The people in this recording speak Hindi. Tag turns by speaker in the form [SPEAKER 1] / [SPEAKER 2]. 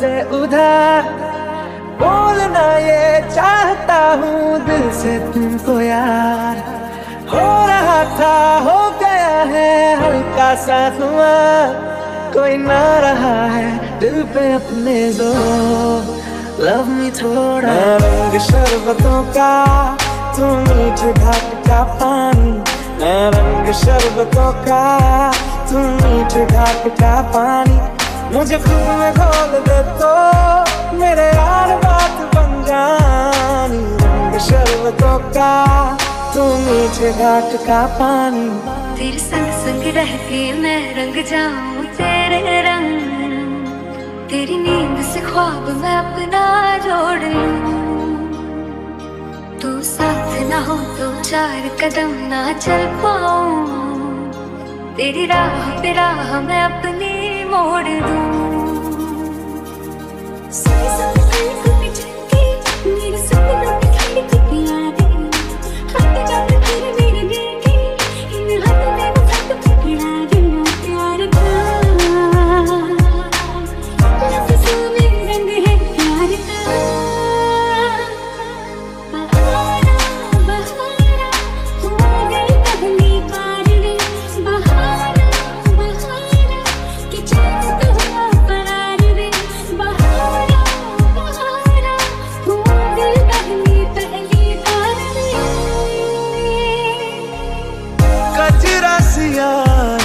[SPEAKER 1] से उधार। बोलना ये चाहता हूँ, दिल से तुमको यार। हो रहा था, हो गया है, हल्का सा हुआ। कोई ना रहा है, दिल पे अपने दो लव मी थोड़ा। रंग शरबतों का, तू मीठ घाट का पानी। रंग शरबतों का, तू मीठ घाट का पानी। मुझे खुद में खोल दे तो मेरे यार बात बन जानी। रंग शरबतों का, तू मीठे घाट का पानी।
[SPEAKER 2] तेरे संग संग रह के मैं रंग जाऊँ तेरे रंग। तेरी नींद से ख्वाब मैं अपना जोड़ लूँ। तू साथ ना हो तो चार कदम ना चल पाऊँ। तेरी राह पे राह मैं अपनी मोड़ दूँ yeah.